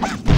Ah!